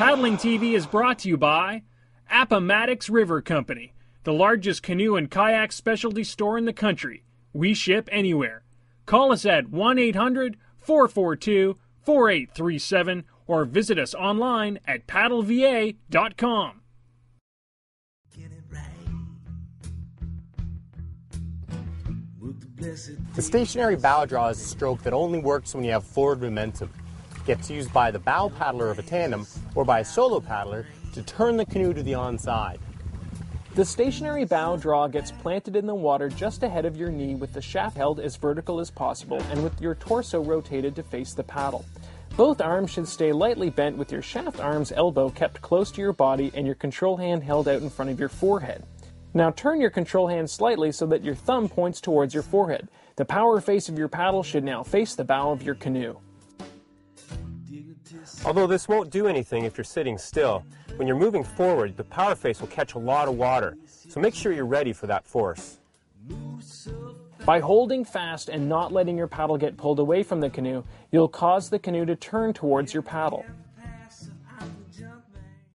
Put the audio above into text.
Paddling TV is brought to you by Appomattox River Company, the largest canoe and kayak specialty store in the country. We ship anywhere. Call us at 1 800 442 4837 or visit us online at paddleva.com. The stationary bow draw is a stroke that only works when you have forward momentum. Gets used by the bow paddler of a tandem or by a solo paddler to turn the canoe to the onside. The stationary bow draw gets planted in the water just ahead of your knee with the shaft held as vertical as possible and with your torso rotated to face the paddle. Both arms should stay lightly bent with your shaft arm's elbow kept close to your body and your control hand held out in front of your forehead. Now turn your control hand slightly so that your thumb points towards your forehead. The power face of your paddle should now face the bow of your canoe. Although this won't do anything if you're sitting still, when you're moving forward, the power face will catch a lot of water, so make sure you're ready for that force. By holding fast and not letting your paddle get pulled away from the canoe, you'll cause the canoe to turn towards your paddle.